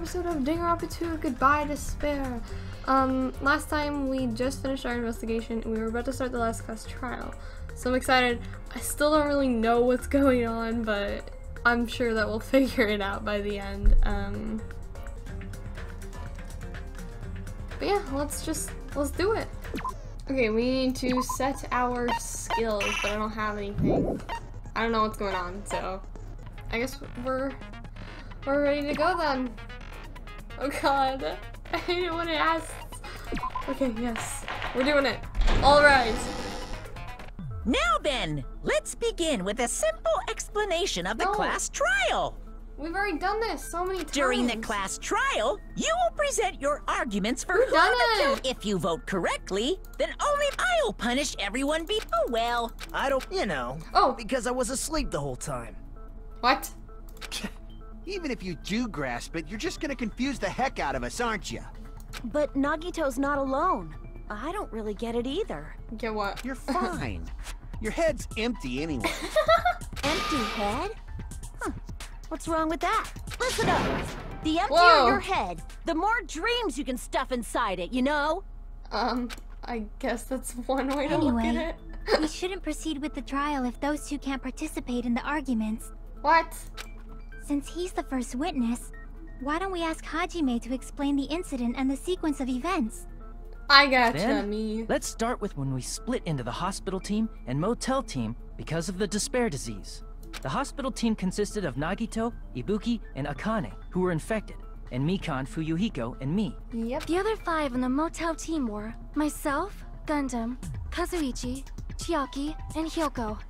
episode of Danganronpa Goodbye Despair. Um, last time we just finished our investigation and we were about to start the last class trial. So I'm excited. I still don't really know what's going on, but I'm sure that we'll figure it out by the end. Um, but yeah, let's just, let's do it. Okay, we need to set our skills, but I don't have anything. I don't know what's going on, so I guess we're we're ready to go then. Oh god. I hate it when it asks. Okay, yes. We're doing it. Alright. Now then, let's begin with a simple explanation of the No. class trial. We've already done this so many times. During the class trial, you will present your arguments for We've who done to kill. it. If you vote correctly, then only I'll punish everyone be- Oh well, I don't, you know, Oh, because I was asleep the whole time. what? Even if you do grasp it, you're just gonna confuse the heck out of us, aren't you? But Nagito's not alone. I don't really get it either. Get what? You're fine. Your head's empty anyway. Empty head? Huh. What's wrong with that? Listen up. The emptier Whoa. your head, the more dreams you can stuff inside it, you know? Um, I guess that's one way to look at Anyway. it. we shouldn't proceed with the trial if those two can't participate in the arguments. What? Since he's the first witness, why don't we ask Hajime to explain the incident and the sequence of events? I gotcha, Then, me. Let's start with when we split into the hospital team and motel team because of the despair disease. The hospital team consisted of Nagito, Ibuki, and Akane, who were infected, and Mikan, Fuyuhiko, and me. Yep. The other five in the motel team were myself, Gundam, Kazuichi, Chiaki, and Hiyoko.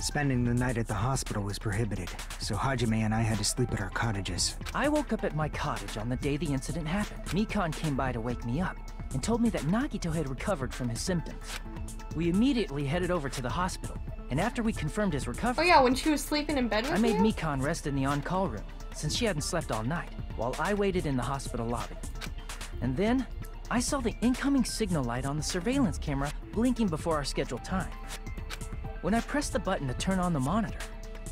Spending the night at the hospital was prohibited, so Hajime and I had to sleep at our cottages. I woke up at my cottage on the day the incident happened. Mikan came by to wake me up and told me that Nagito had recovered from his symptoms. We immediately headed over to the hospital, and after we confirmed his recovery... Oh yeah, when she was sleeping in bed with I made you? Mikan rest in the on-call room, since she hadn't slept all night, while I waited in the hospital lobby. And then, I saw the incoming signal light on the surveillance camera blinking before our scheduled time. When I pressed the button to turn on the monitor,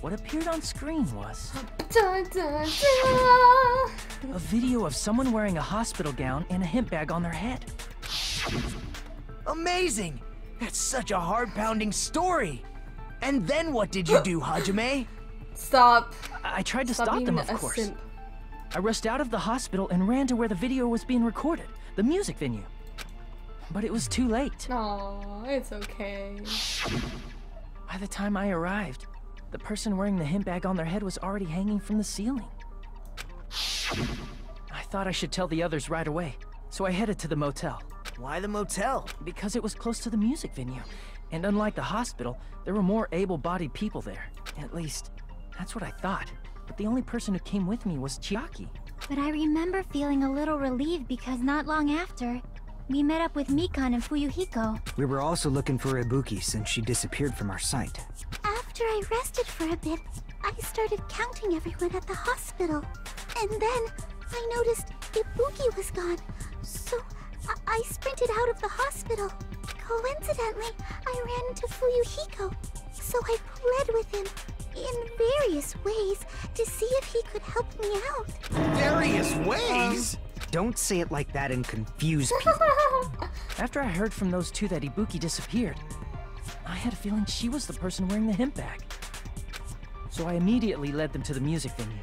what appeared on screen was Dun, dun, dun. a video of someone wearing a hospital gown and a hemp bag on their head. Amazing! That's such a heart-pounding story. And then what did you do, Hajime? Stop. I, I tried to Stop stop, them, of course. simp. I rushed out of the hospital and ran to where the video was being recorded, the music venue. But it was too late. No, it's okay. By the time I arrived, the person wearing the hint bag on their head was already hanging from the ceiling. I thought I should tell the others right away, so I headed to the motel. Why the motel? Because it was close to the music venue, and unlike the hospital, there were more able-bodied people there. At least, that's what I thought. But the only person who came with me was Chiaki. But I remember feeling a little relieved because not long after, we met up with Mikan and Fuyuhiko. We were also looking for Ibuki since she disappeared from our sight. After I rested for a bit, I started counting everyone at the hospital. And then I noticed Ibuki was gone. So I, I sprinted out of the hospital. Coincidentally, I ran into Fuyuhiko. So I pled with him in various ways to see if he could help me out. Various ways? Don't say it like that and confuse people. After I heard from those two that Ibuki disappeared, I had a feeling she was the person wearing the hemp bag. So I immediately led them to the music venue.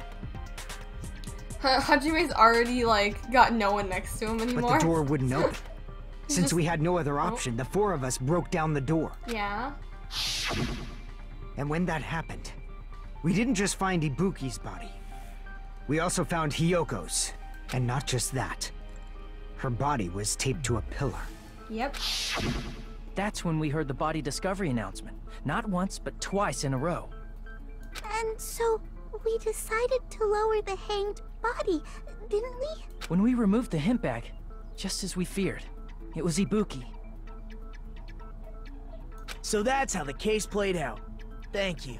Hajime's already like got no one next to him anymore. but the door wouldn't open. Since just- we had no other oh. option, the four of us broke down the door. Yeah. And when that happened, we didn't just find Ibuki's body. We also found Hiyoko's. And not just that. Her body was taped to a pillar. Yep. That's when we heard the body discovery announcement. Not once, but twice in a row. And so we decided to lower the hanged body, didn't we? When we removed the hemp bag, just as we feared, it was Ibuki. So that's how the case played out. Thank you.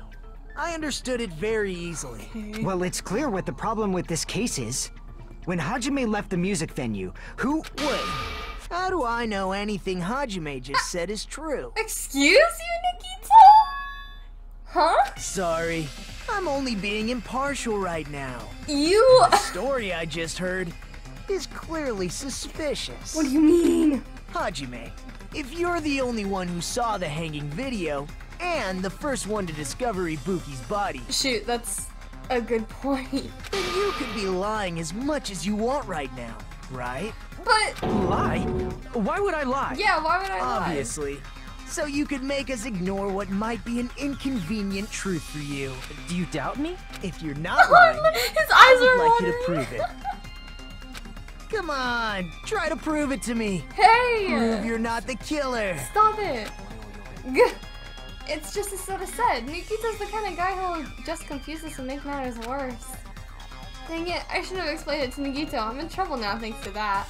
I understood it very easily. Well, it's clear what the problem with this case is. When Hajime left the music venue, who- would? how do I know anything Hajime just said is true? Excuse you, Nagito? Huh? Sorry. I'm only being impartial right now. You. The story I just heard is clearly suspicious. What do you mean? Hajime, if you're the only one who saw the hanging video, and the first one to discover Ibuki's body, Shoot, that's a good point. then you could be lying as much as you want right now, right? But Lie? Why would I lie? yeah, why would I lie? Obviously. So you could make us ignore what might be an inconvenient truth for you. Do you doubt me? If you're not lying, His eyes I eyes would are like you to prove it. Come on, try to prove it to me. Hey! Prove you're not the killer. Stop it! It's just as Soda said. Nagito's the kind of guy who'll just confuse us and make matters worse. Dang it, I should have explained it to Nagito. I'm in trouble now thanks to that.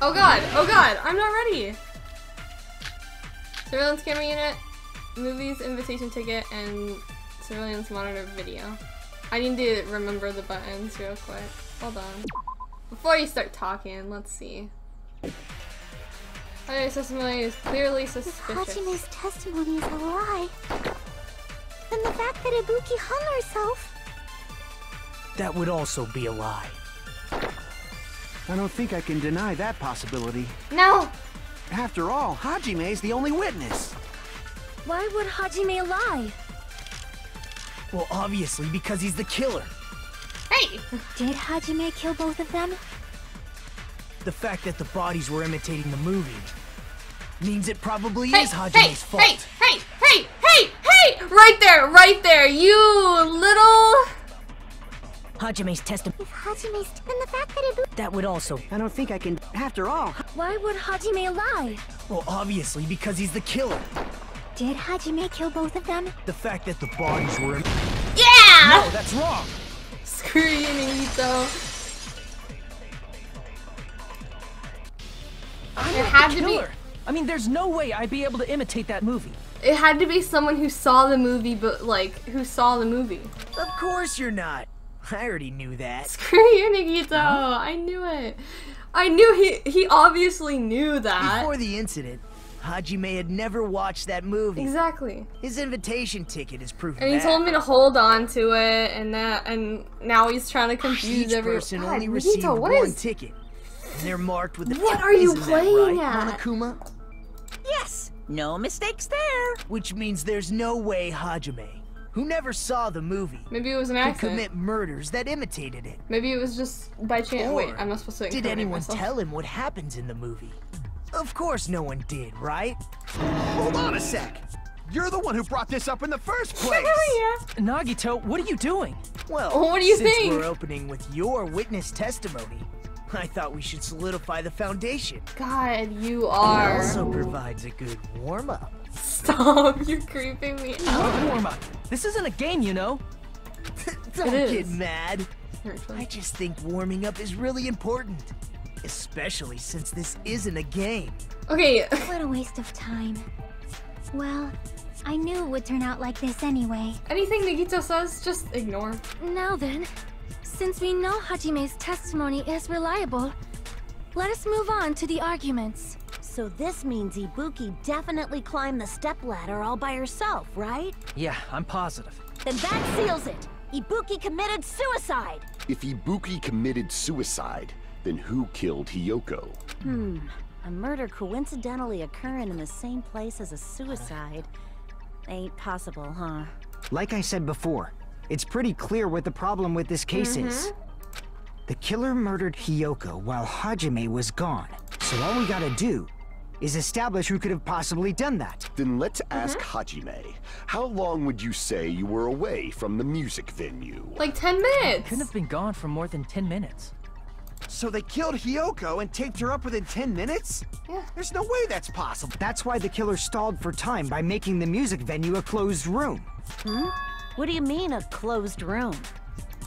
Oh god, oh god, I'm not ready! Surveillance camera unit, movies, invitation ticket, and surveillance monitor video. I need to remember the buttons real quick. Hold on. Before you start talking, let's see. Hajime's testimony is clearly If suspicious. Hajime's testimony is a lie, then the fact that Ibuki hung herself That would also be a lie. I don't think I can deny that possibility. No! After all, Hajime is the only witness. Why would Hajime lie? Well, obviously because he's the killer. Hey! Did Hajime kill both of them? The fact that the bodies were imitating the movie means it probably Hey, is hey, Hajime's fault. hey, hey, hey, hey, hey! Right there, right there, you little... Hajime's testimony. If Hajime's then the fact that Ibuki That would also. I don't think I can. After all, Why would Hajime lie? Well, obviously because he's the killer. Did Hajime kill both of them? The fact that the bodies were. Im- Yeah! no, that's wrong. Screw you, Nagito. I'm It had the to be- I mean, there's no way I'd be able to imitate that movie. It had to be someone who saw the movie, but like, who saw the movie. Of course you're not. I already knew that. Screw you, Nagito. I knew it. I knew he he obviously knew that. Before the incident, Hajime had never watched that movie. Exactly. His invitation ticket is proof And he that. told me to hold on to it, and that, and now he's trying to confuse Each everyone. person God, only Nagito, received one is- ticket. And they're marked with the What are you playing right, at? Monokuma? Yes, no mistakes there. Which means there's no way Hajime, who never saw the movie, Maybe it was an could accident. commit murders that imitated it. Maybe it was just by chance. Or Wait, I'm not supposed to. Did anyone myself. tell him what happens in the movie? Of course no one did, right? hold on a sec. You're the one who brought this up in the first place. yeah. Nagito, what are you doing? Well, oh, What do you since think? we're opening with your witness testimony, I thought we should solidify the foundation. God, you It are. also provides a good warm-up. Stop! You're creeping me out. What warm up? This isn't a game, you know. Don't It get mad. I just think warming up is really important. Especially since this isn't a game. Okay, What a waste of time. Well, I knew it would turn out like this anyway. anything Nagito says, just ignore. Now then, since we know Hajime's testimony is reliable, let us move on to the arguments. So this means Ibuki definitely climbed the stepladder all by herself, right? Yeah, I'm positive. Then that seals it. Ibuki committed suicide. If Ibuki committed suicide, then who killed Hiyoko? Hmm. A murder coincidentally occurring in the same place as a suicide. Ain't possible, huh? Like I said before, it's pretty clear what the problem with this case is. Mm-hmm. The killer murdered Hiyoko while Hajime was gone. So all we gotta do is establish who could have possibly done that. Then let's mm-hmm. ask Hajime. How long would you say you were away from the music venue? Like 10 minutes! Couldn't have been gone for more than 10 minutes. So they killed Hiyoko and taped her up within 10 minutes? Yeah. There's no way that's possible. That's why the killer stalled for time by making the music venue a closed room. Hmm? What do you mean, a closed room?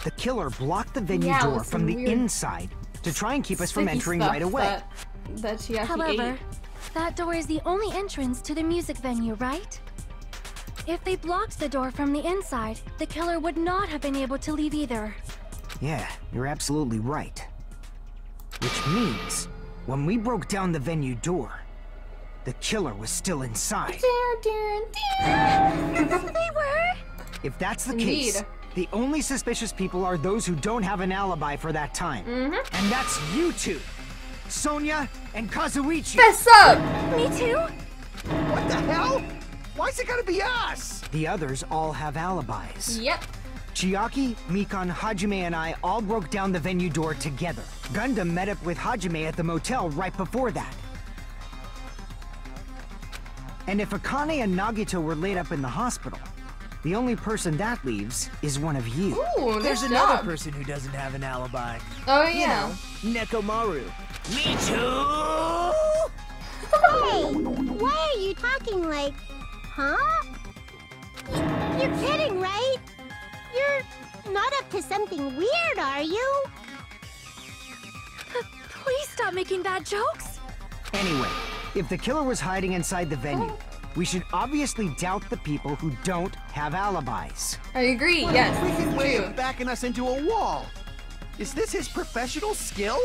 The killer blocked the venue Yeah, door from the inside to try and keep us from entering right away. That, that she actually However, ate. that door is the only entrance to the music venue, right? If they blocked the door from the inside, the killer would not have been able to leave either. Yeah, you're absolutely right. Which means, when we broke down the venue door, the killer was still inside. They were? If that's the Indeed. case, the only suspicious people are those who don't have an alibi for that time. Mm-hmm. And that's you two, Sonia and Kazuichi. Fess up! Me too? What the hell? Why's it gotta be us? The others all have alibis. Yep. Chiaki, Mikan, Hajime, and I all broke down the venue door together. Gundam met up with Hajime at the motel right before that. And if Akane and Nagito were laid up in the hospital, the only person that leaves is one of you. Ooh, There's nice another job. person who doesn't have an alibi. Oh You yeah. know, Nekomaru. Me too! Hey, why are you talking like, huh? You're kidding, right? You're not up to something weird, are you? Please stop making bad jokes. Anyway, if the killer was hiding inside the venue, oh. We should obviously doubt the people who don't have alibis. I agree. Yes, this Freaking is way of backing us into a wall. Is this his professional skill?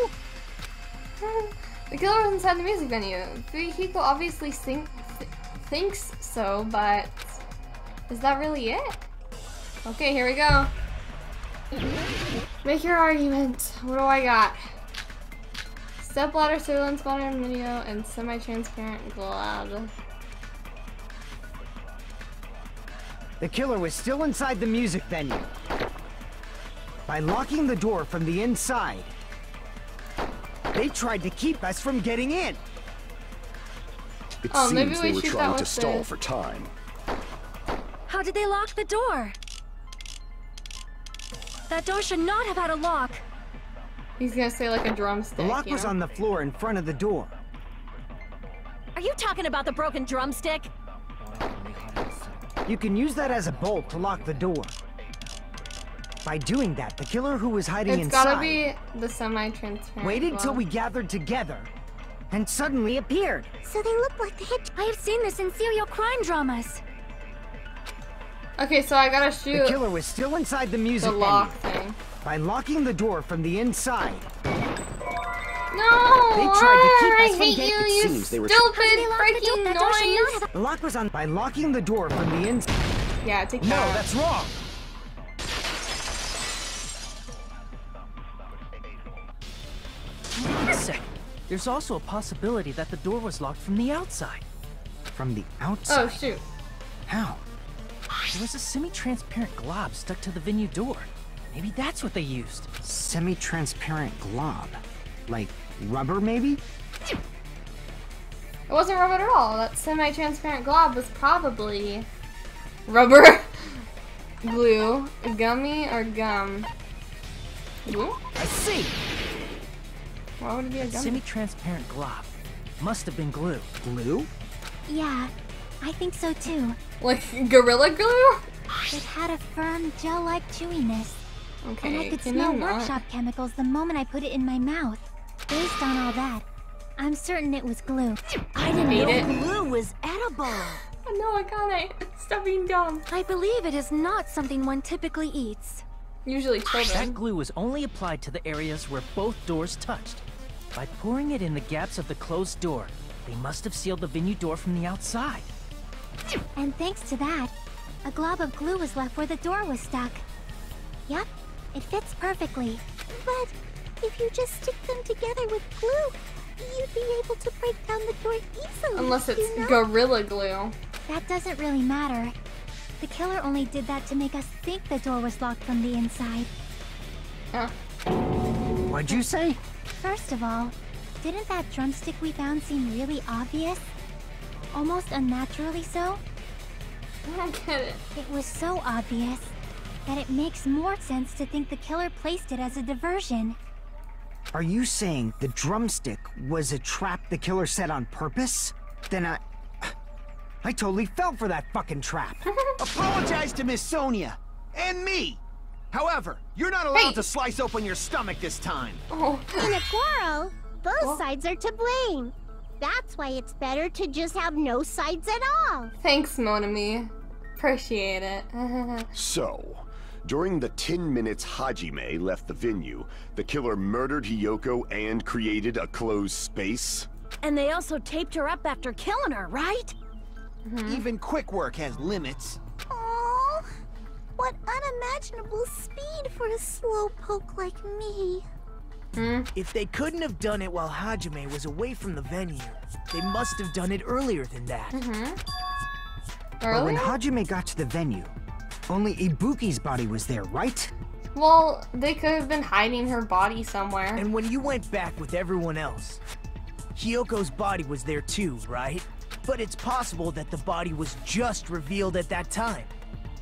The killer was inside the music venue. Hiko obviously think, th- thinks so, but is that really it? Okay, here we go. Make your argument. What do I got? Step ladder, surveillance monitor video, and semi-transparent glove. The killer was still inside the music venue. By locking the door from the inside, they tried to keep us from getting in. It Oh, maybe seems we they were trying to with stall the- for time. How did they lock the door? That door should not have had a lock. He's gonna say like a drumstick. The lock you was know? on the floor in front of the door. Are you talking about the broken drumstick? You can use that as a bolt to lock the door. By doing that, the killer who was hiding It's inside gotta be the semi-transparent. waited till glove. we gathered together and suddenly appeared. So they look like the hit. I have seen this in serial crime dramas. Okay, so I gotta shoot... The killer was still inside the music the lock thing. By locking the door from the inside, No! They tried to keep I us from hate getting- you, It you seems they were- stupid they the door? freaking That door should not noise! the lock was on by locking the door from the inside. Yeah, take No, that. that's wrong. Wait a second. There's also a possibility that the door was locked from the outside. From the oh, outside. Oh shoot. How? There was a semi-transparent glob stuck to the venue door. Maybe that's what they used. Semi-transparent glob. Like rubber, maybe? It wasn't rubber at all. That semi-transparent glob was probably rubber, glue, gummy, or gum. Glue? I see. Why would it be a That gummy? semi-transparent glob must have been glue. Glue? Yeah, I think so too. Like gorilla glue? It had a firm, gel-like chewiness. Okay. and I could smell workshop chemicals the moment I put it in my mouth. Based on all that, I'm certain it was glue. I didn't Ate know it. glue was edible. Oh, no, I got it. Stop being dumb. I believe it is not something one typically eats. Usually That glue was only applied to the areas where both doors touched. By pouring it in the gaps of the closed door, they must have sealed the venue door from the outside. And thanks to that, a glob of glue was left where the door was stuck. Yep, it fits perfectly. But if you just stick them together with glue, you'd be able to break down the door easily. Unless it's you know? gorilla glue. That doesn't really matter. The killer only did that to make us think the door was locked from the inside. Huh. What'd you say? First of all, didn't that drumstick we found seem really obvious? Almost unnaturally so? I don't get it. It was so obvious that it makes more sense to think the killer placed it as a diversion. Are you saying the drumstick was a trap the killer set on purpose? Then I... I totally fell for that fucking trap. Apologize to Miss Sonia and me. However, you're not allowed Hey. to slice open your stomach this time. Oh. In a quarrel, both Well- sides are to blame. That's why it's better to just have no sides at all. Thanks, Monomi. Appreciate it. So, during the 10 minutes Hajime left the venue, the killer murdered Hiyoko and created a closed space? And they also taped her up after killing her, right? Mm-hmm. Even quick work has limits. Oh, what unimaginable speed for a slowpoke like me. Hmm? If they couldn't have done it while Hajime was away from the venue, they must have done it earlier than that. Mm-hmm. But when Hajime got to the venue, only Ibuki's body was there, right? Well, they could have been hiding her body somewhere. And when you went back with everyone else, Hiyoko's body was there too, right? But it's possible that the body was just revealed at that time,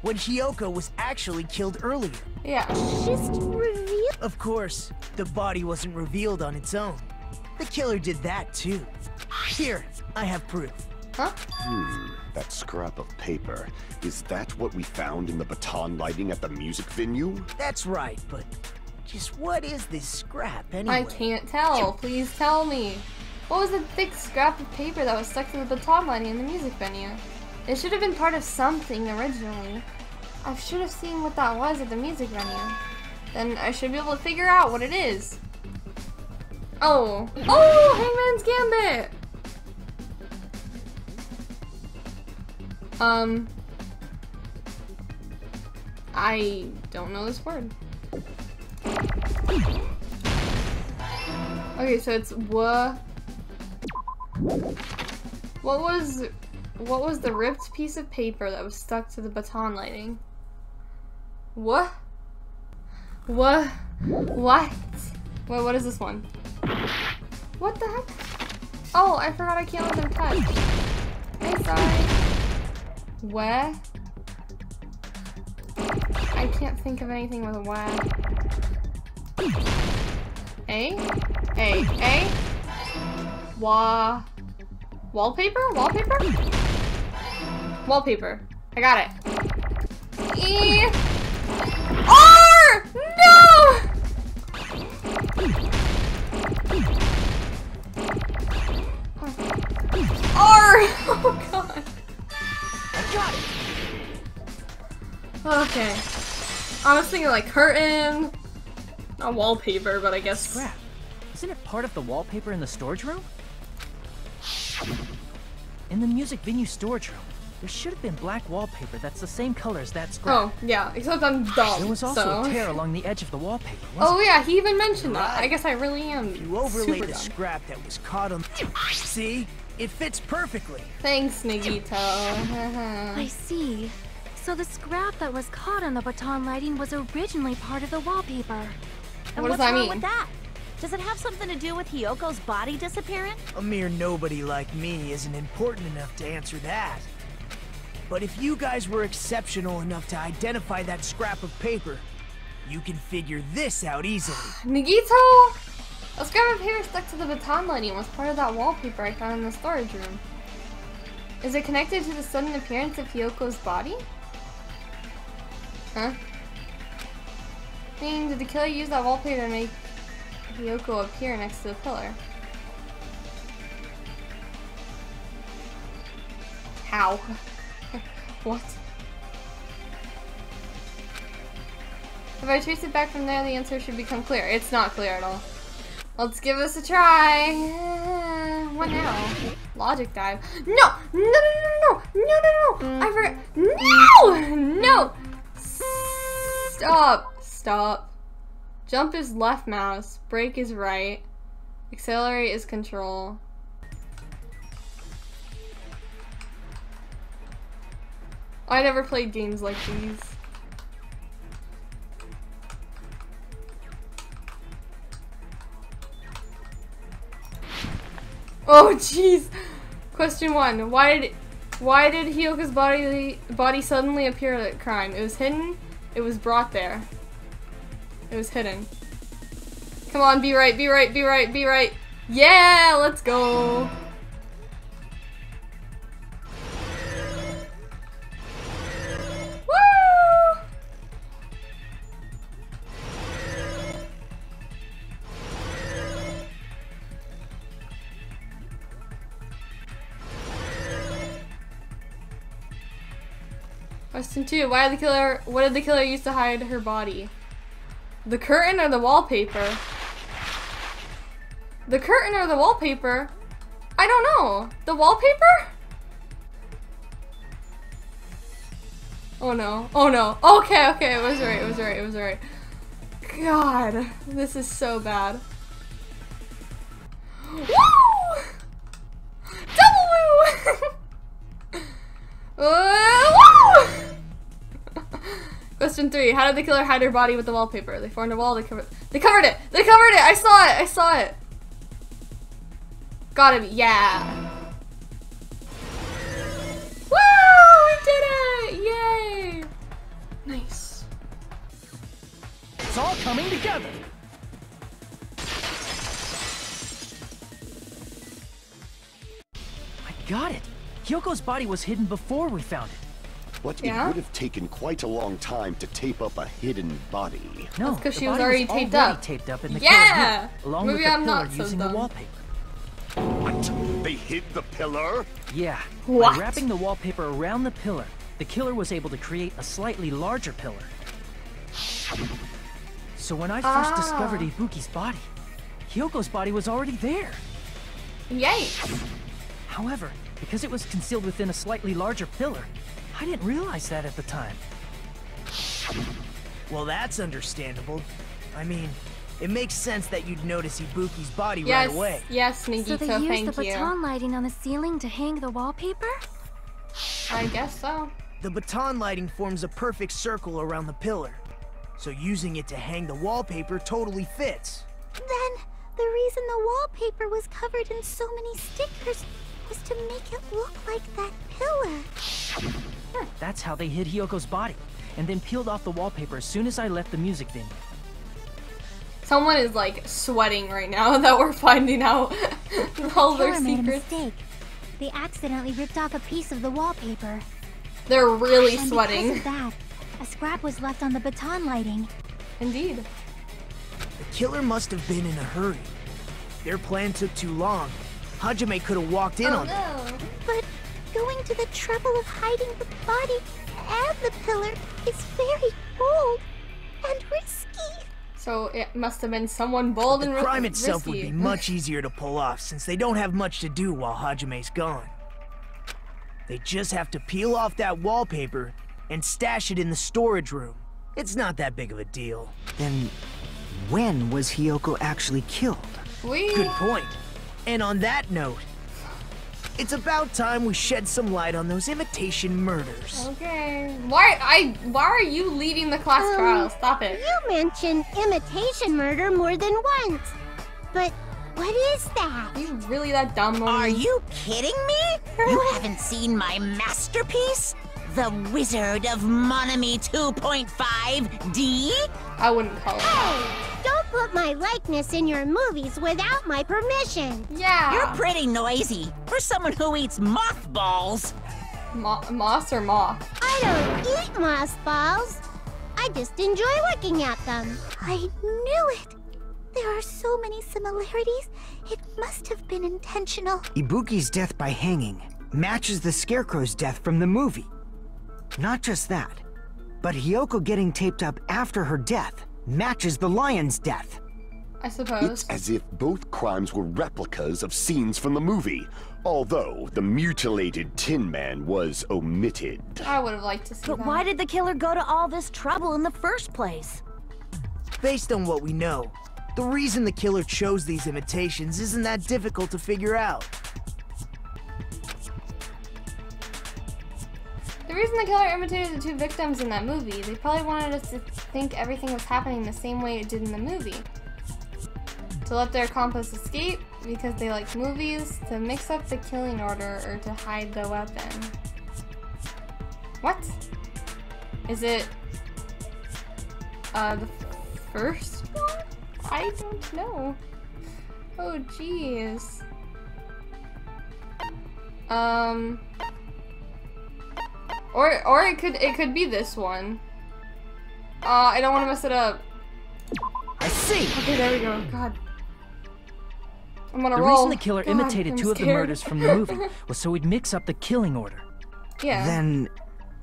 when Hiyoko was actually killed earlier. Yeah. Just revealed? Of course, the body wasn't revealed on its own. The killer did that too. Here, I have proof. Huh? Hmm, that scrap of paper. Is that what we found in the baton lighting at the music venue? That's right, but just what is this scrap anyway? I can't tell. Please tell me. What was the thick scrap of paper that was stuck to the baton lighting in the music venue? It should have been part of something originally. I should have seen what that was at the music venue. Then I should be able to figure out what it is. Oh. Oh, Hangman's Gambit! Um. I don't know this word. Okay, so it's wa. What was what was the ripped piece of paper that was stuck to the baton lighting? What? What? What? Wait, what is this one? What the heck? Oh, I forgot I can't let them touch. Hey, sorry. Where? I can't think of anything with a where. A? A. A? Wa. Wallpaper? Wallpaper? Wallpaper. I got it. E. R! No! R! Oh god. Got it! Okay. I was thinking like curtain. Not wallpaper, but I guess. Scrap. Isn't it part of the wallpaper in the storage room? In the music venue storage room, there should have been black wallpaper that's the same color as that scrap. Oh, yeah, except I'm dumb. There was also so. a tear along the edge of the wallpaper. wasn't Oh yeah, he even mentioned that. I guess I really am You overlaid super the dumb. scrap that was caught on. See? It fits perfectly. Thanks, Nagito. I see. So the scrap that was caught on the baton lighting was originally part of the wallpaper. And What does what's that wrong mean? with that? Does it have something to do with Hiyoko's body disappearing? A mere nobody like me isn't important enough to answer that. But if you guys were exceptional enough to identify that scrap of paper, you can figure this out easily. Nagito! A scrap of hair stuck to the baton lighting was part of that wallpaper I found in the storage room. Is it connected to the sudden appearance of Hiyoko's body? Huh? Mean, did the killer use that wallpaper to make Hiyoko appear next to the pillar? How? what? If I trace it back from there, the answer should become clear. It's not clear at all. Let's give this a try. What now? Logic dive. No! No, no, no, no, no, no, no, no! I forgot. No! No! Stop. Stop. Jump is left mouse. Brake is right. Accelerate is control. I never played games like these. Oh jeez. Question one: Why did why did Hiyoko's body body suddenly appear at crime? It was hidden. It was brought there. It was hidden. Come on, be right, be right, be right, be right. Yeah, let's go. Two: Why did the killer? What did the killer use to hide her body? The curtain or the wallpaper? The curtain or the wallpaper? I don't know. The wallpaper? Oh no. Oh no. Okay, okay, it was right, it was right, it was right. God, this is so bad. Woo! Double woo! uh, woo! Question three: How did the killer hide her body with the wallpaper? They formed a wall. They covered. They covered it. They covered it. I saw it. I saw it. Gotta be. Yeah. Woo! We did it! Yay! Nice. It's all coming together. I got it. Hiyoko's body was hidden before we found it. But Yeah? it would have taken quite a long time to tape up a hidden body. No, because she was body already taped already up. taped up in the Yeah! killer along Maybe with the I'm pillar not so using the wallpaper. What? They hid the pillar? Yeah. What? By wrapping the wallpaper around the pillar, the killer was able to create a slightly larger pillar. So when I first Ah. discovered Ibuki's body, Hiyoko's body was already there. Yay! However, because it was concealed within a slightly larger pillar, I didn't realize that at the time. Well, that's understandable. I mean, it makes sense that you'd notice Ibuki's body Yes, right away. yes, So they used thank the you. baton lighting on the ceiling to hang the wallpaper? I guess so. The baton lighting forms a perfect circle around the pillar. So using it to hang the wallpaper totally fits. Then, the reason the wallpaper was covered in so many stickers was to make it look like that pillar. That's how they hid Hiyoko's body, and then peeled off the wallpaper as soon as I left the music venue. Someone is like sweating right now that we're finding out all their Killer made a secrets. mistake. They accidentally ripped off a piece of the wallpaper. They're really and sweating. because of that, a scrap was left on the baton lighting. Indeed. The killer must have been in a hurry. Their plan took too long. Hajime could have walked in Oh on them. no. But going to the trouble of hiding the body and the pillar is very bold and risky. So it must have been someone bold The and ri- crime itself would be much easier to pull off since they don't have much to do while Hajime's gone. They just have to peel off that wallpaper and stash it in the storage room. It's not that big of a deal. Then, when was Hiyoko actually killed? We Good point. And on that note, it's about time we shed some light on those imitation murders. Okay. Why I why are you leading the class Um, trial? Stop it. You mentioned imitation murder more than once. But what is that? Are you really that dumb? Are you kidding me? You haven't seen my masterpiece? The Wizard of Monomi 2.5D? I wouldn't call it. that. Hey, don't put my likeness in your movies without my permission. Yeah. You're pretty noisy for someone who eats mothballs. Mo- moss or moth? I don't eat mothballs. I just enjoy looking at them. I knew it. There are so many similarities. It must have been intentional. Ibuki's death by hanging matches the Scarecrow's death from the movie. Not just that, but Hiyoko getting taped up after her death matches the lion's death. I suppose. It's as if both crimes were replicas of scenes from the movie, although the mutilated Tin Man was omitted. I would have liked to see But that. why did the killer go to all this trouble in the first place? Based on what we know, the reason the killer chose these imitations isn't that difficult to figure out. The reason the killer imitated the two victims in that movie, they probably wanted us to think everything was happening the same way it did in the movie. To let their accomplice escape because they like movies, to mix up the killing order, or to hide the weapon. What? Is it uh the first one? I don't know. Oh jeez. Um or or it could it could be this one. Uh, I don't want to mess it up. I see! Okay, there we go. God. I'm gonna The roll. reason the killer God, imitated I'm two of the murders from the movie was so he'd mix up the killing order. yeah. Then,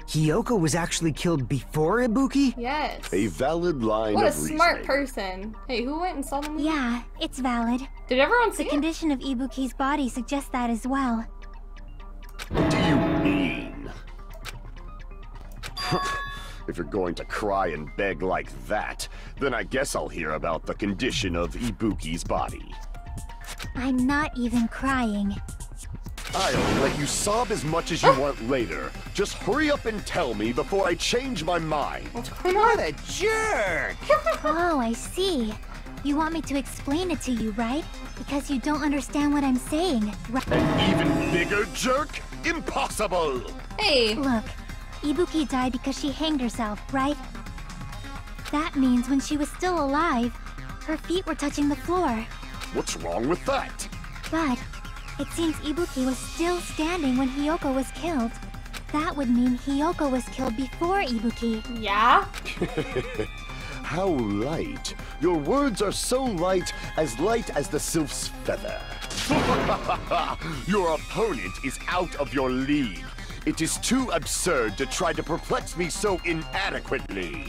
Hiyoko was actually killed before Ibuki? Yes. A valid line What a smart reasoning. person. Hey, who went and saw the movie? Yeah, it's valid. Did everyone see The it? condition of Ibuki's body suggests that as well. if you're going to cry and beg like that, then I guess I'll hear about the condition of Ibuki's body. I'm not even crying. I'll let you sob as much as you want later. Just hurry up and tell me before I change my mind. What a jerk! oh, I see. You want me to explain it to you, right? Because you don't understand what I'm saying, right? An even bigger jerk? Impossible! Hey! Look, Ibuki died because she hanged herself, right? That means when she was still alive, her feet were touching the floor. What's wrong with that? But it seems Ibuki was still standing when Hiyoko was killed. That would mean Hiyoko was killed before Ibuki. Yeah? How light. Your words are so light, as light as the sylph's feather. your opponent is out of your league. It is too absurd to try to perplex me so inadequately.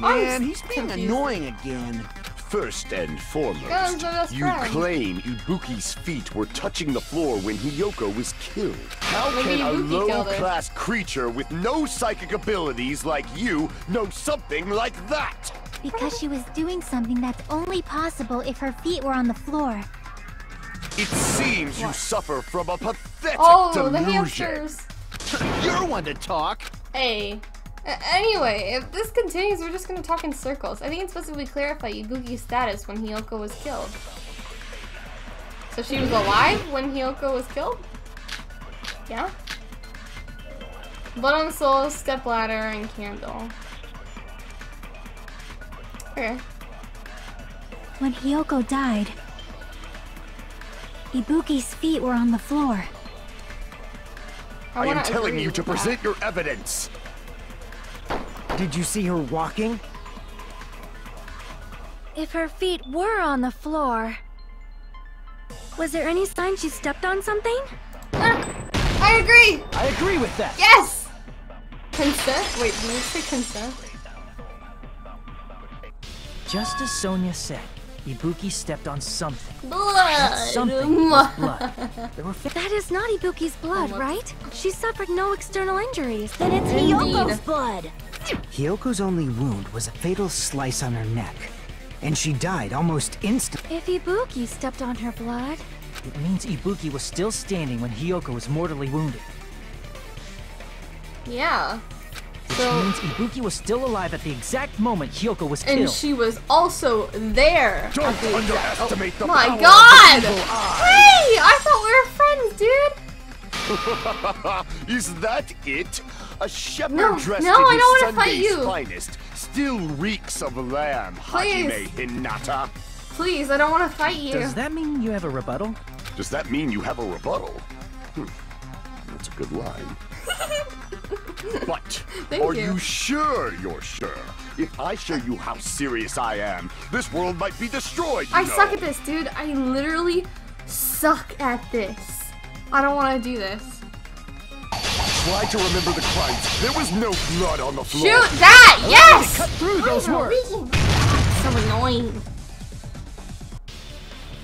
Man, he's being confused. annoying again. First and foremost, Guys, my best you friend. claim Ibuki's feet were touching the floor when Hiyoko was killed. How Maybe can a Ibuki killed her. low-class creature with no psychic abilities like you know something like that? Because she was doing something that's only possible if her feet were on the floor. It seems you suffer from a pathetic Oh, the hamsters. You're one to talk. Hey. A- anyway, if this continues, we're just gonna talk in circles. I think it's supposed to be clarify Ibuki's status when Hiyoko was killed. So she was alive when Hiyoko was killed? Yeah? Blood on the Sole, Stepladder, and Candle. Okay. When Hiyoko died, Ibuki's feet were on the floor. I, am telling you to with that. present your evidence. Did you see her walking? If her feet were on the floor, was there any sign she stepped on something? I agree! I agree with that. Yes! Consent? Wait, did you say consent? Just as Sonia said, Ibuki stepped on something. Blood! Something was blood. There were That is not Ibuki's blood, right? She suffered no external injuries. Then it's Hiyoko's blood. Hiyoko's only wound was a fatal slice on her neck, and she died almost instantly. If Ibuki stepped on her blood, It means Ibuki was still standing when Hiyoko was mortally wounded. Yeah. Which So, means Ibuki was still alive at the exact moment Hiyoko was killed. and she was also there. Don't at the underestimate oh, the my power of the god! evil Hey! I thought we were friends, dude! Is that it? A shepherd No, dressed no, in I don't wanna fight Sunday's you. finest still reeks of lamb, Please. Hajime Hinata. Please, I don't want to fight you. Does that mean you have a rebuttal? Does that mean you have a rebuttal? Hmm. That's a good line. But Thank are you. you sure you're sure? If I show you how serious I am, this world might be destroyed. You I know. suck at this, dude. I literally suck at this. I don't want to do this. Try to remember the crimes. There was no blood on the floor. Shoot that! Yes! Cut through those oh, words. So annoying.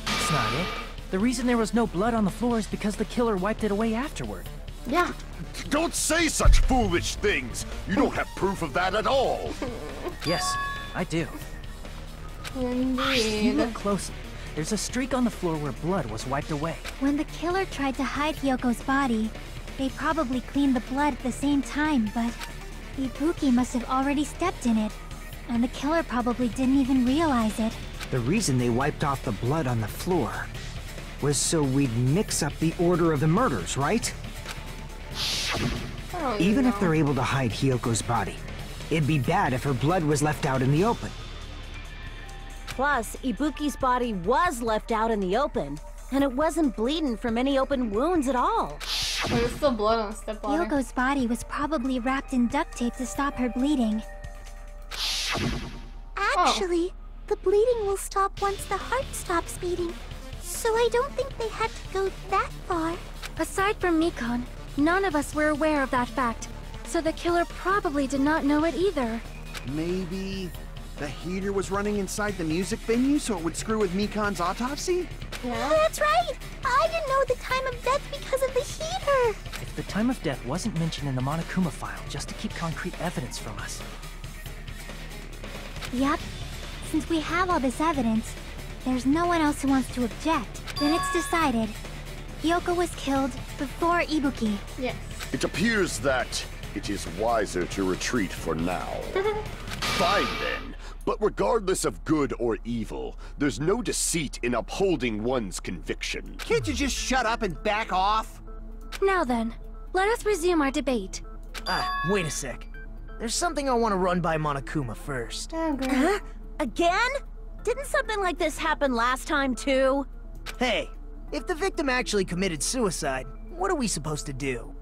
That's not it. The reason there was no blood on the floor is because the killer wiped it away afterward. Yeah. Don't say such foolish things. You don't have proof of that at all. Yes, I do. If you look closely, there's a streak on the floor where blood was wiped away. When the killer tried to hide Hiyoko's body, they probably cleaned the blood at the same time, but Ibuki must have already stepped in it. And the killer probably didn't even realize it. The reason they wiped off the blood on the floor was so we'd mix up the order of the murders, right? I don't Even if they're able to hide Hiyoko's body, it'd be bad if her blood was left out in the open. Plus, Ibuki's body was left out in the open, and it wasn't bleeding from any open wounds at all. There's still blood on the stepladder. Hiyoko's body was probably wrapped in duct tape to stop her bleeding. Oh. Actually, the bleeding will stop once the heart stops beating. So I don't think they had to go that far. aside from Mikan, none of us were aware of that fact. So the killer probably did not know it either. Maybe the heater was running inside the music venue so it would screw with Mikan's autopsy? Yeah. That's right! I didn't know the time of death because of the heater! If the time of death wasn't mentioned in the Monokuma file just to keep concrete evidence from us. Yep. Since we have all this evidence, there's no one else who wants to object. Then it's decided. Hiyoko was killed before Ibuki. Yes. It appears that it is wiser to retreat for now. Fine then. But regardless of good or evil, there's no deceit in upholding one's conviction. Can't you just shut up and back off? Now then, let us resume our debate. Ah, wait a sec. There's something I want to run by Monokuma first. Oh, great. Huh? Again? Didn't something like this happen last time too? Hey, if the victim actually committed suicide, what are we supposed to do?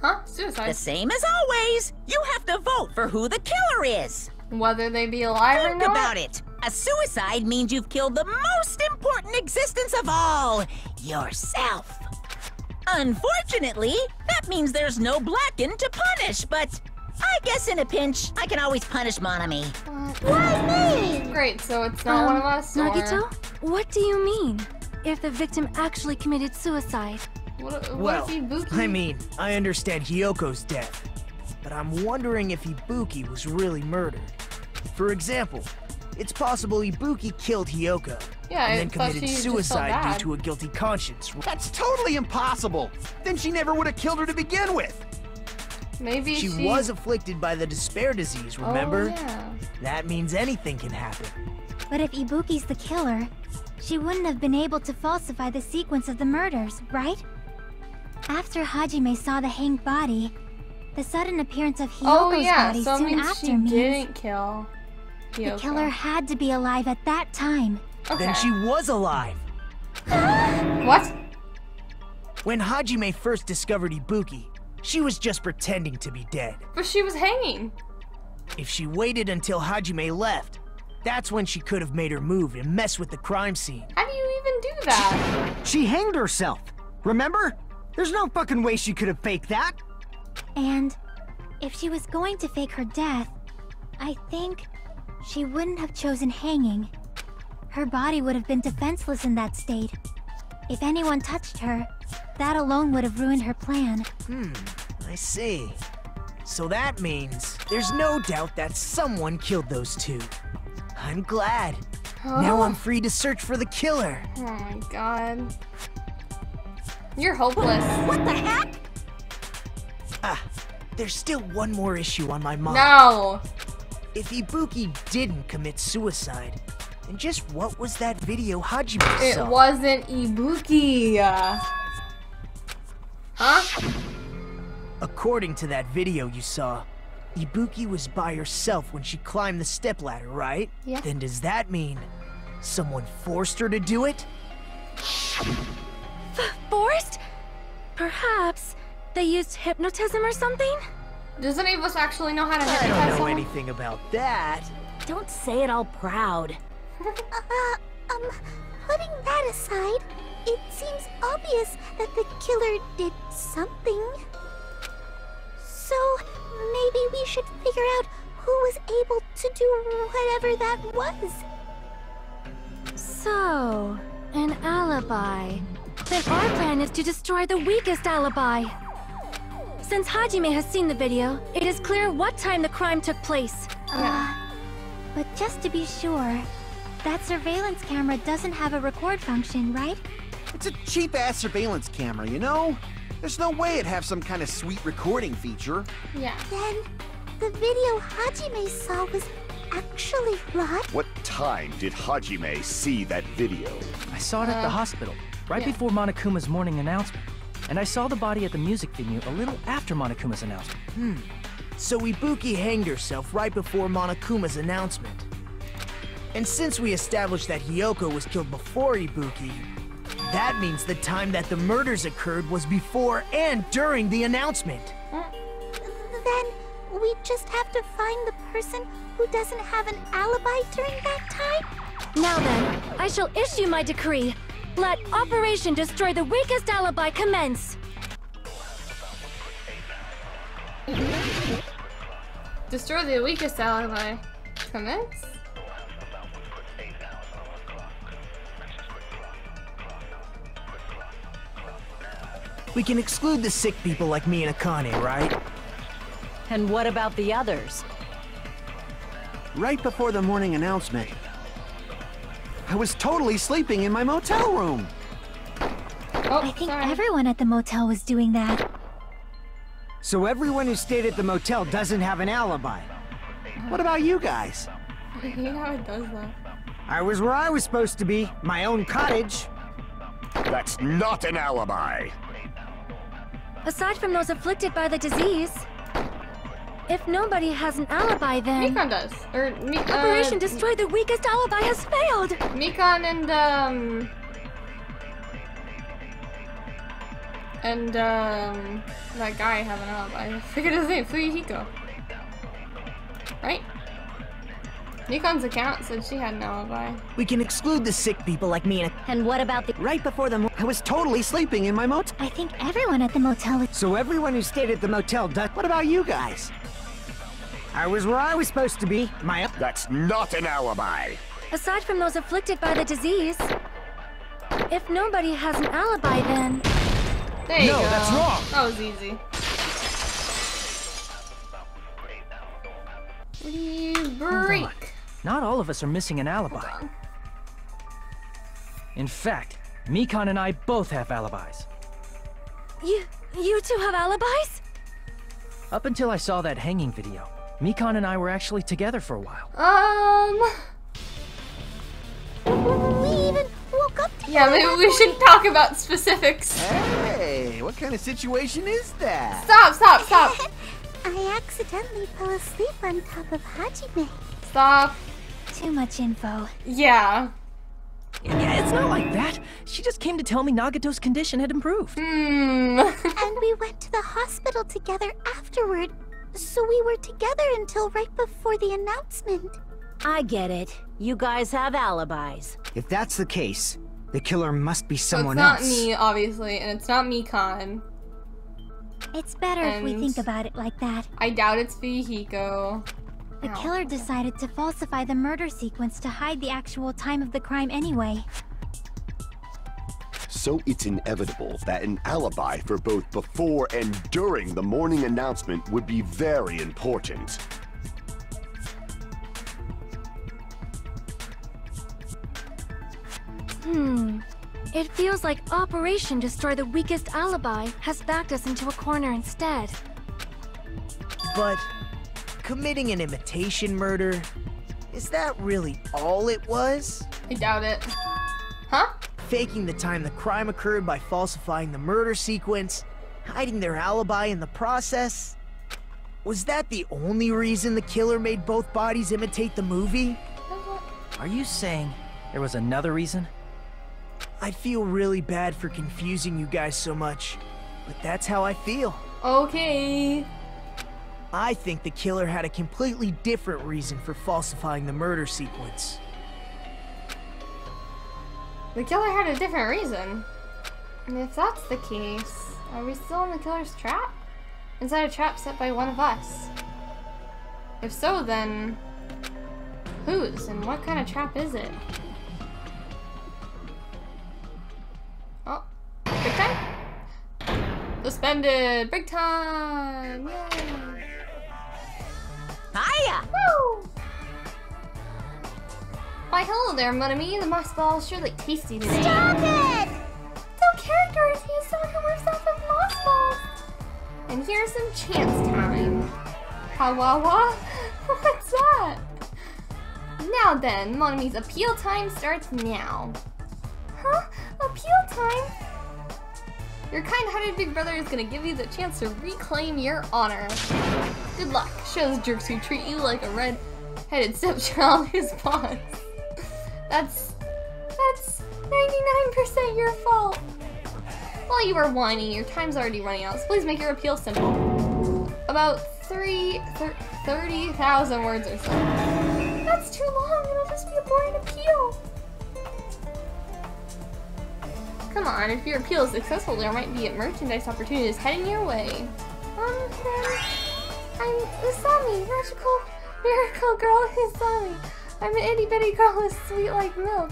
Huh? Suicide. The same as always. You have to vote for who the killer is. Whether they be alive or Think not. about it. A suicide means you've killed the most important existence of all yourself. Unfortunately, that means there's no Blacken to punish, but I guess in a pinch, I can always punish Monomi. Why me? Great, so it's not one of Um, us, or... Nagito, what do you mean? If the victim actually committed suicide? What, what Well, if Ibuki... I mean, I understand Hiyoko's death, but I'm wondering if Ibuki was really murdered. For example, it's possible Ibuki killed Hiyoko, Yeah, and then committed she just felt suicide bad. due to a guilty conscience. That's totally impossible! Then she never would have killed her to begin with! Maybe She, she... was afflicted by the despair disease, remember? Oh, yeah. That means anything can happen. But if Ibuki's the killer, she wouldn't have been able to falsify the sequence of the murders, right? After Hajime saw the hanged body, the sudden appearance of oh, Hiyoko's Oh, yeah, body so it soon means after she means didn't kill the killer had to be alive at that time. Okay. Then she was alive. What? When Hajime first discovered Ibuki, she was just pretending to be dead. But she was hanging. If she waited until Hajime left, that's when she could have made her move and mess with the crime scene. How do you even do that? She hanged herself. Remember? There's no fucking way she could have faked that. And if she was going to fake her death, I think she wouldn't have chosen hanging. Her body would have been defenseless in that state. If anyone touched her, that alone would have ruined her plan. Hmm, I see. So that means there's no doubt that someone killed those two. I'm glad. Now. I'm free to search for the killer. Oh my god. You're hopeless. What the heck? Ah, there's still one more issue on my mind. No. If Ibuki didn't commit suicide, then just what was that video Hajime It saw? wasn't Ibuki. Huh? According to that video you saw, Ibuki was by herself when she climbed the stepladder, right? Yeah. Then does that mean someone forced her to do it? Forced? Perhaps they used hypnotism or something? Does any of us actually know how to hypnotize I don't hypnotize know someone? anything about that. Don't say it all proud. Uh, um, putting that aside, it seems obvious that the killer did something. So, maybe we should figure out who was able to do whatever that was. So, an alibi. Then our plan is to destroy the weakest alibi. Since Hajime has seen the video, it is clear what time the crime took place. Uh, but just to be sure, that surveillance camera doesn't have a record function, right? It's a cheap-ass surveillance camera, you know? There's no way it'd have some kind of sweet recording feature. Yeah. Then, the video Hajime saw was actually live? What time did Hajime see that video? I saw it at the Uh, hospital, right yeah. before Monokuma's morning announcement. And I saw the body at the music venue a little after Monokuma's announcement. Hmm. So Ibuki hanged herself right before Monokuma's announcement. And since we established that Hiyoko was killed before Ibuki, that means the time that the murders occurred was before and during the announcement. Mm. Then, we just have to find the person who doesn't have an alibi during that time? Now then, I shall issue my decree. Let Operation Destroy the Weakest Alibi commence. Destroy the weakest alibi. Commence? We can exclude the sick people like me and Akane, right? And what about the others? Right before the morning announcement, I was totally sleeping in my motel room. Oh, I think sorry. everyone at the motel was doing that. So everyone who stayed at the motel doesn't have an alibi. What about you guys? I hate how it does that. I was where I was supposed to be, my own cottage. That's not an alibi. Aside from those afflicted by the disease, if nobody has an alibi, then Mikan does. Or Mi- Operation uh, Destroy the Weakest Alibi has failed. Mikan and um and um that guy have an alibi. I forget his name, Fuyuhiko. Right? Mikan's account said she had an alibi. We can exclude the sick people like me and And what about the... Right before the mo- I was totally sleeping in my motel. I think everyone at the motel is. So everyone who stayed at the motel does. What about you guys? I was where I was supposed to be, my. That's not an alibi. Aside from those afflicted by the disease, if nobody has an alibi, then There you No, go. that's wrong. That was easy. Leave break. Not all of us are missing an alibi. In fact, Mikan and I both have alibis. you you two have alibis? Up until I saw that hanging video, Mikan and I were actually together for a while. Um. We even woke up together. Yeah, maybe we shouldn't talk about specifics. Hey, what kind of situation is that? Stop! Stop! Stop! I accidentally fell asleep on top of Hajime. Stop! Too much info. Yeah. Yeah, it's not like that. She just came to tell me Nagito's condition had improved. Hmm. And we went to the hospital together afterward. So we were together until right before the announcement. I get it. You guys have alibis. If that's the case, the killer must be So someone it's not me, obviously, and it's not Mikan. It's better if we think about it like that. I doubt it's Fuyuhiko. The killer decided to falsify the murder sequence to hide the actual time of the crime anyway. So it's inevitable that an alibi for both before and during the morning announcement would be very important. Hmm. It feels like Operation Destroy the Weakest Alibi has backed us into a corner instead. But committing an imitation murder, is that really all it was? I doubt it. Huh? Faking the time the crime occurred by falsifying the murder sequence, hiding their alibi in the process? Was that the only reason the killer made both bodies imitate the movie? Are you saying there was another reason? I feel really bad for confusing you guys so much, but that's how I feel. Okay. I think the killer had a completely different reason for falsifying the murder sequence. The killer had a different reason. And if that's the case, are we still in the killer's trap? Inside a trap set by one of us? If so, then whose and what kind of trap is it? Oh, big time? Suspended! Big time! Yay! Hiya! Woo! Why, hello there, Monomi. The moss ball sure look tasty today. Stop it! No characters! He is someone who works off of moss balls! And here's some chance time. Kawawa? What's that? Now then, Monomi's appeal time starts now. Huh? Appeal time? Your kind-hearted big brother is gonna give you the chance to reclaim your honor. Good luck. Shows jerks who treat you like a red-headed stepchild who's boss. That's that's 99% your fault. While you are whining, your time's already running out, so please make your appeal simple. About three, thir 30,000 words or so. That's too long, it'll just be a boring appeal. Come on, if your appeal is successful, there might be a merchandise opportunities heading your way. Um, then, I'm Usami, magical miracle girl Usami. I'm an itty bitty girl with sweet like milk.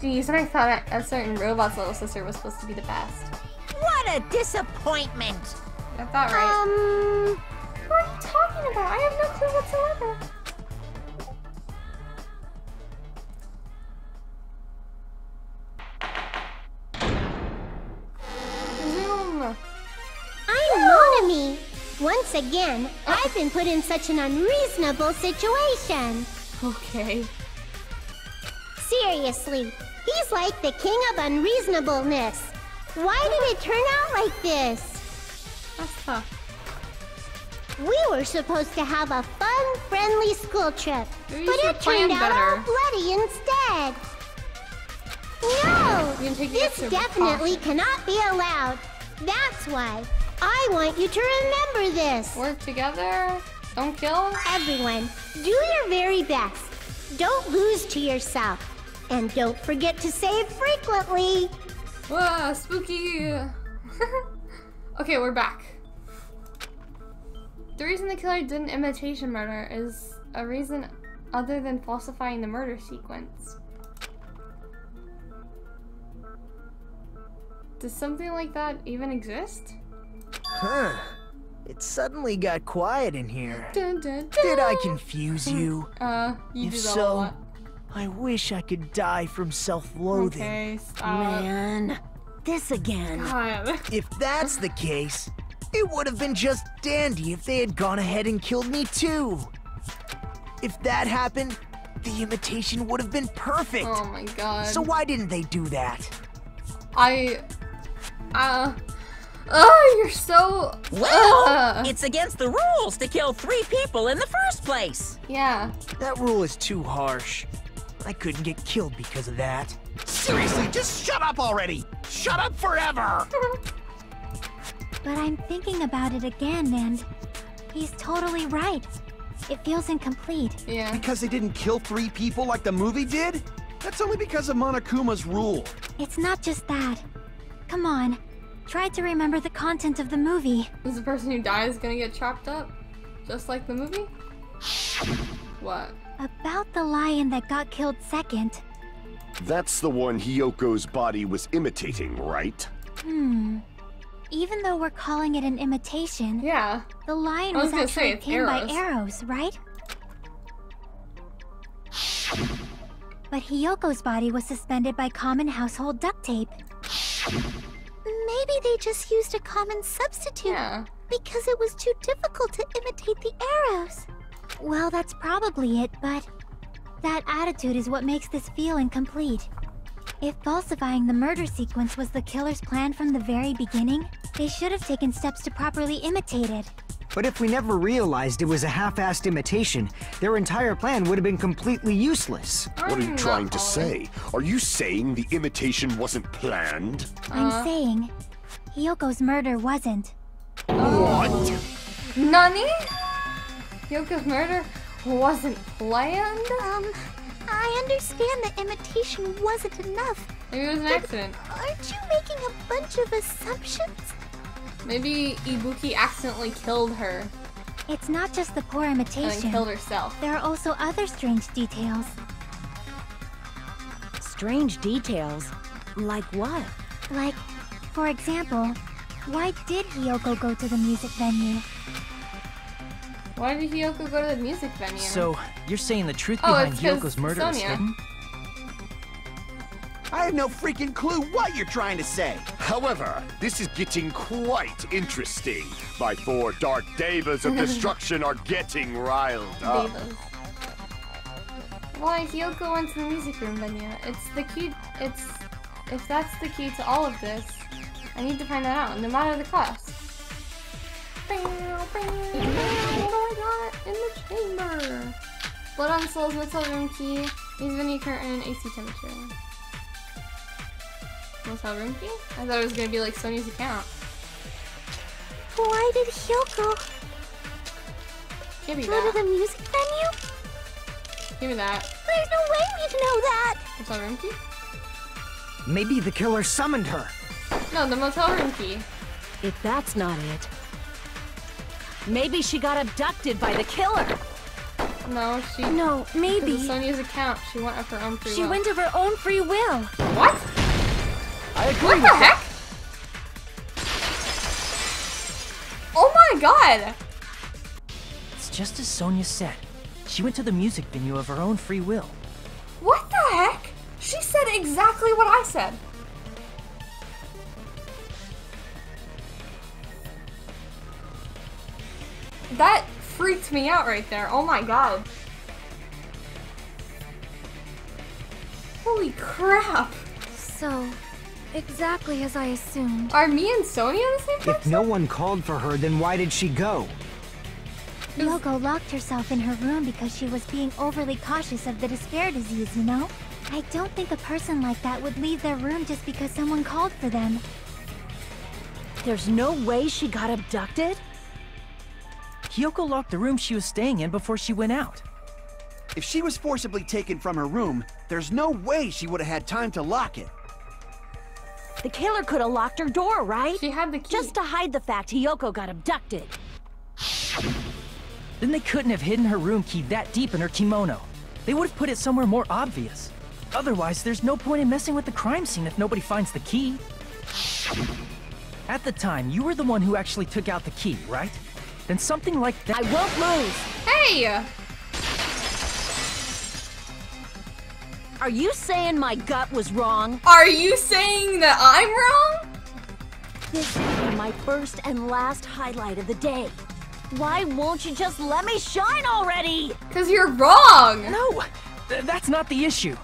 Geez, and I thought a, a certain robot's little sister was supposed to be the best. What a disappointment! Got that right. Um, what are you talking about? I have no clue whatsoever. Again, I've been put in such an unreasonable situation. Okay. Seriously, he's like the king of unreasonableness. Why did it turn out like this? That's tough. We were supposed to have a fun, friendly school trip, Maybe but it turned out all bloody instead. No! You can take the This definitely cannot be allowed. That's why I want you to remember this. Work together. Don't kill. Everyone, do your very best. Don't lose to yourself. And don't forget to save frequently. Whoa, spooky. okay, we're back. The reason the killer did an imitation murder is a reason other than falsifying the murder sequence. Does something like that even exist? Huh. It suddenly got quiet in here. Dun, dun, Did I confuse you? Uh, you if do that a so, lot. I wish I could die from self-loathing. Okay, stop. Man, this again. God. If that's the case, it would have been just dandy if they had gone ahead and killed me too. If that happened, the imitation would have been perfect. Oh my god. So why didn't they do that? I. Uh. Oh, you're so. Well, Ugh. it's against the rules to kill three people in the first place. Yeah. That rule is too harsh. I couldn't get killed because of that. Seriously, just shut up already! Shut up forever! But I'm thinking about it again, and he's totally right. It feels incomplete. Yeah. Because they didn't kill three people like the movie did? That's only because of Monokuma's rule. It's not just that. Come on, try to remember the content of the movie. Is the person who dies gonna get chopped up? Just like the movie? What? About the lion that got killed second. That's the one Hiyoko's body was imitating, right? Hmm. Even though we're calling it an imitation, Yeah. the lion I was was, gonna actually it's pinned by arrows. arrows, right? But Hiyoko's body was suspended by common household duct tape. Maybe they just used a common substitute Yeah. because it was too difficult to imitate the arrows. Well, that's probably it, but that attitude is what makes this feel incomplete. If falsifying the murder sequence was the killer's plan from the very beginning, they should have taken steps to properly imitate it. But if we never realized it was a half-assed imitation, their entire plan would have been completely useless. What are you trying to say? Are you saying the imitation wasn't planned? I'm Uh. saying, Hiyoko's murder wasn't. What? Nani? Hiyoko's murder wasn't planned? Um, I understand the imitation wasn't enough. Maybe it was an accident. Aren't you making a bunch of assumptions? Maybe Ibuki accidentally killed her It's not just the poor and then imitation. killed herself. There are also other strange details. Strange details. Like what? Like, for example, why did Hiyoko go to the music venue? Why did Hiyoko go to the music venue? So, you're saying the truth Oh, behind it's 'cause Hiyoko's murder is hidden? I have no freaking clue what you're trying to say. However, this is getting quite interesting. My four dark devas of destruction are getting riled up. Divas. Why Hiyoko went to the music room venue? It's the key. It's if that's the key to all of this, I need to find that out, no matter the cost. Bow, bow, What do I got in the chamber? Blood on Souls, Motel Room Key, Needs Venue Curtain, AC Temperature. Motel Room Key? I thought it was gonna be like Sonia's account. Why did Hiyoko Give me go to the music venue? Give me that. There's no way we'd know that. Motel Room Key? Maybe the killer summoned her. No, the motel room key. If that's not it, Maybe she got abducted by the killer. No, she. No, maybe. Sonya's account, she went of her own free She will. went of her own free will. What? I agree What the heck? Oh my god! It's just as Sonia said. She went to the music venue of her own free will. What the heck? She said exactly what I said. That freaked me out right there. Oh my god. Holy crap. So, exactly as I assumed. Are me and Sonia the same person? If no one called for her, then why did she go? Hiyoko locked herself in her room because she was being overly cautious of the despair disease, you know? I don't think a person like that would leave their room just because someone called for them. There's no way she got abducted? Hiyoko locked the room she was staying in before she went out. If she was forcibly taken from her room, there's no way she would have had time to lock it. The killer could have locked her door, right? She had the key. Just to hide the fact Hiyoko got abducted. Then they couldn't have hidden her room key that deep in her kimono. They would have put it somewhere more obvious. Otherwise, there's no point in messing with the crime scene if nobody finds the key. At the time, you were the one who actually took out the key, right? Then something like that- I won't lose! Hey! Are you saying my gut was wrong? Are you saying that I'm wrong? This will be my first and last highlight of the day. Why won't you just let me shine already? Because you're wrong! No! th- that's not the issue.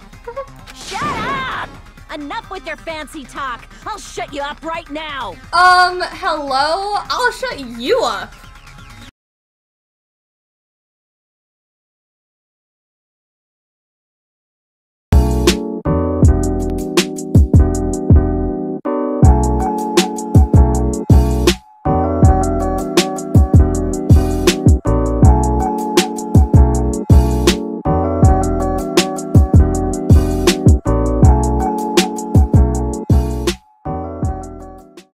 Shut up! Enough with your fancy talk. I'll shut you up right now. Um, hello? I'll shut you up.